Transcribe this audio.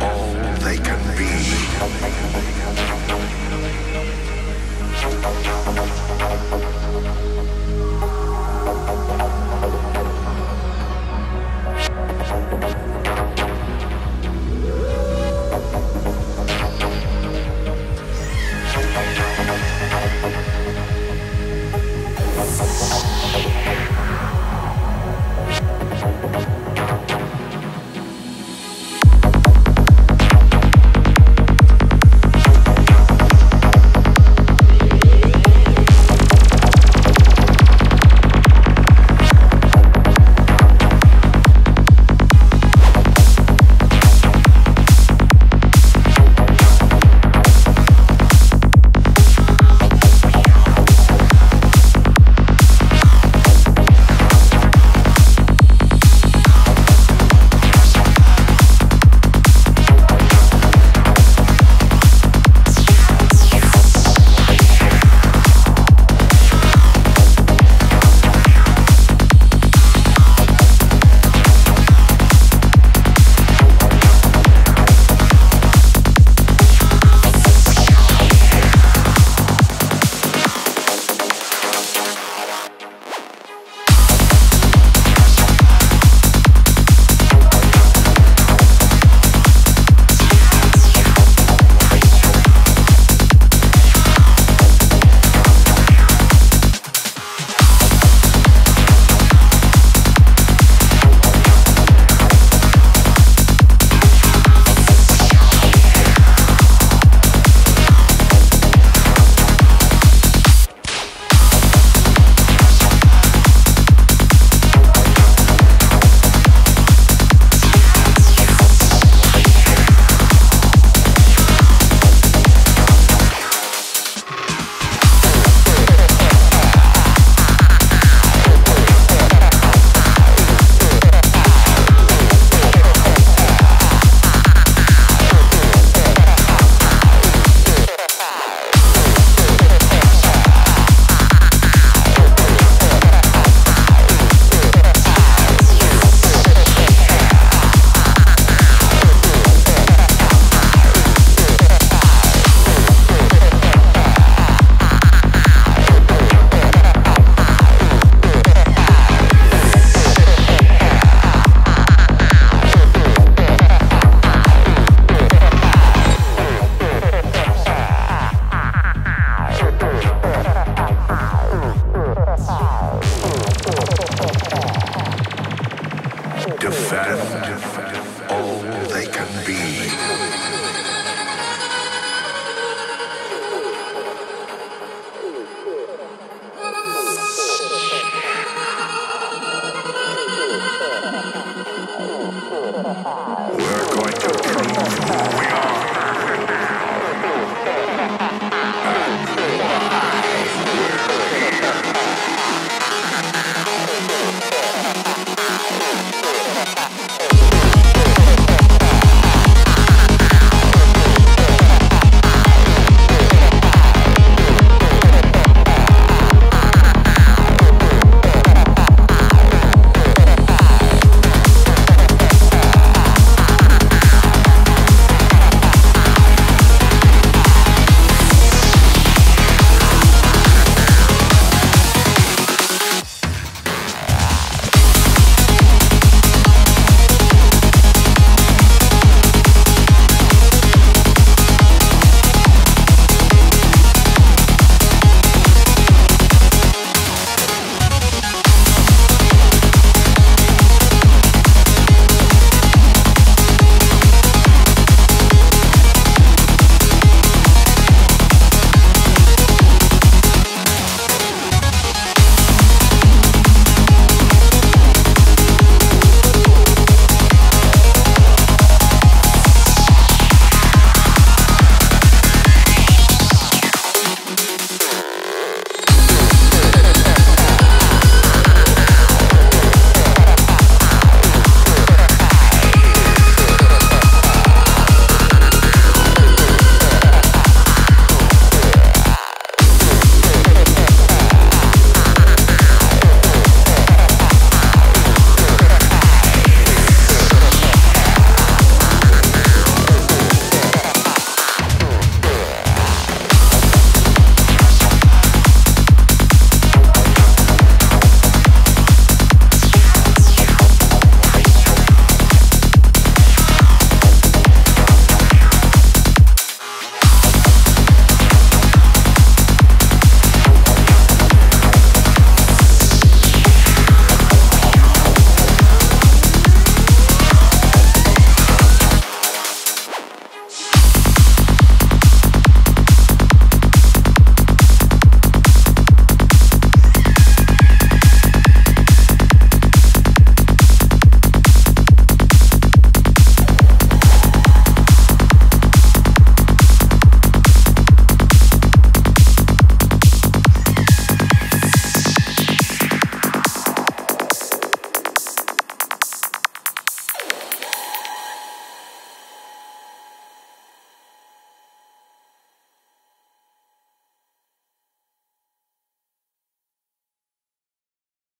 all they can be. Thank